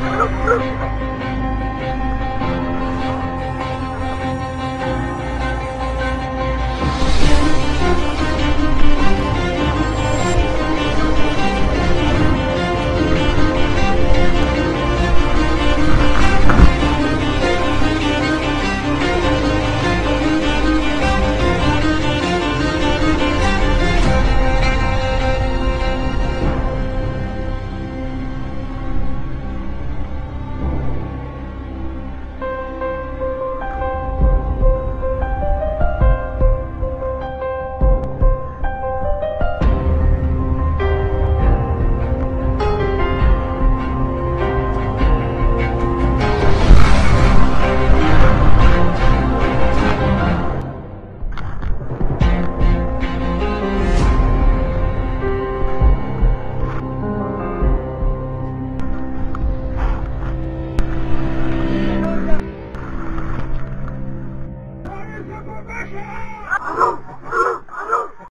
No, no, no. Russia!